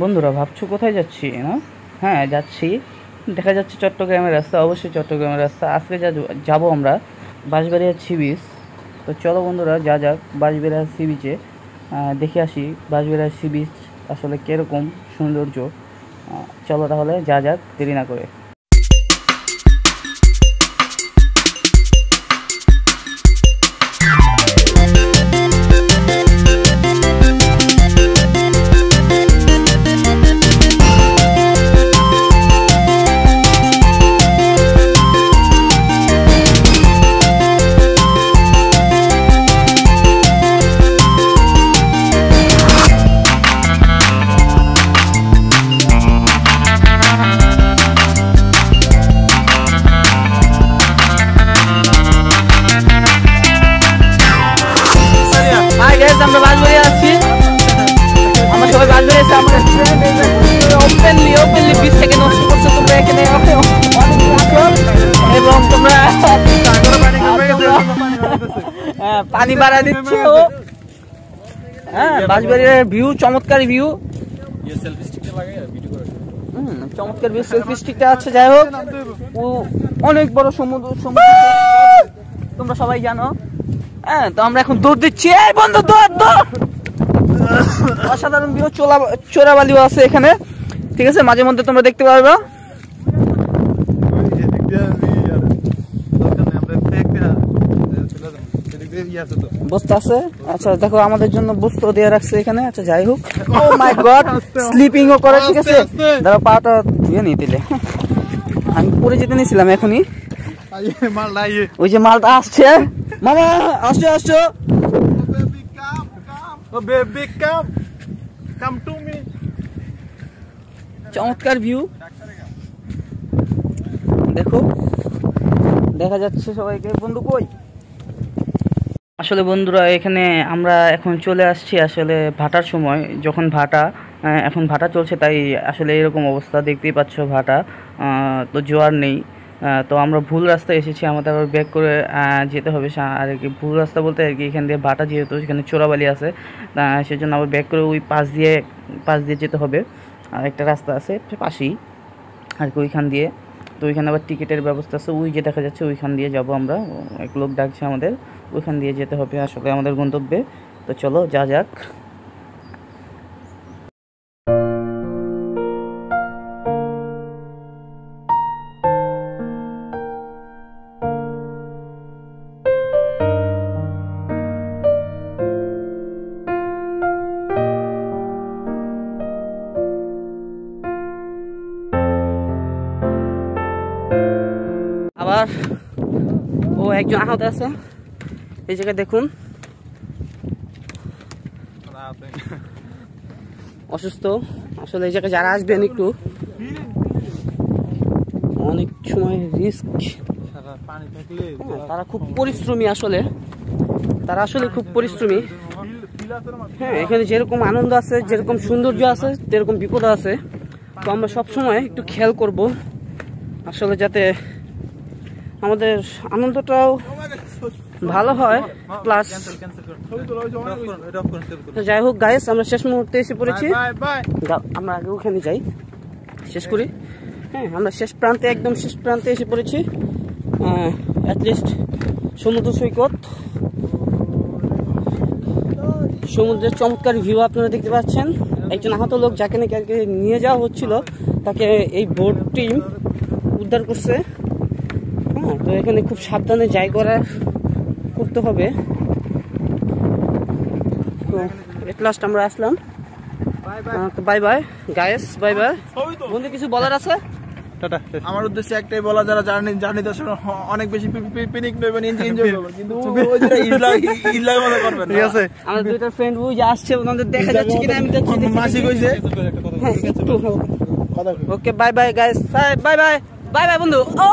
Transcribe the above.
বন্ধুরা, ভাবছ কোথায় যাচ্ছি না হ্যাঁ যাচ্ছি। দেখা যাচ্ছে চট্টগ্রামের রাস্তা, অবশ্যই চট্টগ্রামের রাস্তা। আজকে যা যাব আমরা বাঁশবাড়িয়া সি বিচ। তো চলো বন্ধুরা, যা যাক বাঁশবাড়িয়া সি বিচে। দেখে আসি বাঁশবাড়িয়া সি বিচ আসলে কীরকম সৌন্দর্য। চলো তাহলে যা যাক, দেরি না করে। পানি বাড়া দিচ্ছে ও। হ্যাঁ বাঁশবাড়িয়ার ভিউ চমৎকার ভিউ চমৎকার ভিউ সেলফি স্টিকটা আছে যাই হোক। ও অনেক বড় সমুদ্র সমুদ্র। তোমরা সবাই জানো। হ্যাঁ তো আমরা এখন দৌড় দিচ্ছি। এই বন্ধু দৌড় দৌড়। অসাধারণ ভিউ চোলা চোরাবালিও আছে এখানে। ঠিক আছে মাঝে মধ্যে তোমরা দেখতে পারবে। বস্তা আছে আচ্ছা দেখো আমাদের জন্য বস্তা দেওয়া রাখছে এখানে। আচ্ছা যাই হোক। ও মাই গড স্লিপিং ও করে ঠিক আছে? দাঁড়া পাটা ধুয়ে নিয়ে দিলে। আমি পরে যেতে নিয়েছিলাম এখনই। ওই যে মালটা আসছে। মামা আসছো আসছো। চমৎকার ভিউ দেখো। দেখা যাচ্ছে সবাইকে। বন্ধু কই? আসলে বন্ধুরা, এখানে আমরা এখন চলে আসছি আসলে ভাটার সময়। যখন ভাটা এখন ভাটা চলছে, তাই আসলে এরকম অবস্থা দেখতেই পাচ্ছ ভাটা। তো জোয়ার নেই। তো আমরা ভুল রাস্তায় এসেছি, আমাদের আবার ব্যাক করে যেতে হবে। আর কি ভুল রাস্তা বলতে আর কি এখান দিয়ে ভাটা যেহেতু সেখানে চোরাবালি আছে সেজন্য আবার ব্যাক করে ওই পাশ দিয়ে পাশ দিয়ে যেতে হবে। আর একটা রাস্তা আছে পাশেই, আর কি ওইখান দিয়ে। তো ওইখানে আবার টিকিটের ব্যবস্থা আছে। ওই যে দেখা যাচ্ছে ওইখান দিয়ে যাব আমরা। এক লোক ডাকছে আমাদের, ওইখান দিয়ে যেতে হবে আসলে আমাদের গন্তব্যে। তো চলো, যা যাক। ও একজন আহত আছে। এই জায়গায় দেখুন। অসুস্থ। আসলে এই জায়গায় যারা আসবেন একটু। অনেক সময় রিস্ক তারা খুব পরিশ্রমী আসলে। তারা আসলে খুব পরিশ্রমী। হ্যাঁ এখানে যেরকম আনন্দ আছে, যেরকম সৌন্দর্য আছে যেরকম বিপদ আছে। তো আমরা সবসময় একটু খেয়াল করব। আসলে যাতে আমাদের আনন্দটাও ভালো হয় প্লাস যাই হোক গাইস আমরা শেষ মুহূর্তে এসে পড়েছি। আমরা আগে ওখানে যাই। শেষ করি। হ্যাঁ আমরা শেষ প্রান্তে একদম শেষ প্রান্তে এসে পড়েছি। অ্যাটলিস্ট সমুদ্র সৈকত। সমুদ্রের চমৎকার ভিউ আপনারা দেখতে পাচ্ছেন। একজন আহত লোক যাকে নাকি নিয়ে যাওয়া হচ্ছিল তাকে এই বোট টিম উদ্ধার করছে। তো এখানে খুব সাবধানে যাই করা করতে হবে। তো এট লাস্ট আমরা আসলাম। তো bye bye guys bye bye বন্ধু কিছু বলার আছে? আমার উদ্দেশ্যে একটাই বলা যারা জার্নি জার্নিতে অনেক বেশি পিকনিক নেবেন এনজয় করবেন কিন্তু ওই ইসলামের মতো করবেন ঠিক আছে। আমাদের দুইটা ফ্রেন্ড ওই যে আসছে ওনাদের দেখা যাচ্ছে কিনা আমি দেখছি মাসি কইছে okay bye bye guys bye bye bye bye bye বন্ধু। ও